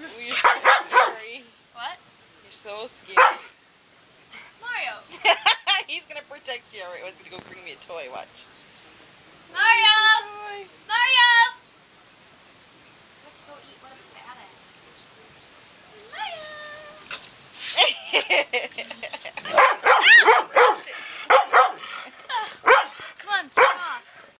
You're so scary. What? You're so scary. Mario. He's gonna protect you. Alright, he's gonna go bring me a toy. Watch. Mario. Mario. Let's go eat what a fat ass. Mario.